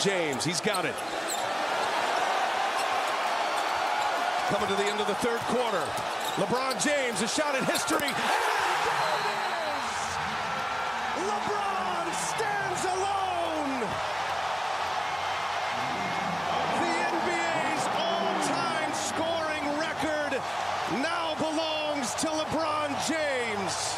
James, he's got it. Coming to the end of the third quarter. LeBron James, a shot in history. LeBron stands alone. The NBA's all-time scoring record now belongs to LeBron James.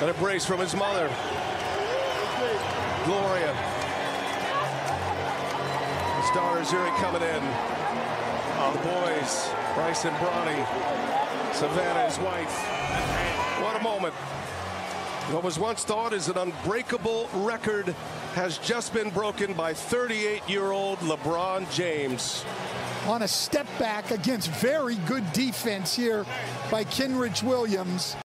An embrace from his mother, Gloria. Daughter Zuri coming in. Oh, the boys, Bryce and Bronny. Savannah, his wife. What a moment. What was once thought as an unbreakable record has just been broken by 38-year-old LeBron James. On a step back against very good defense here by Kenrich Williams.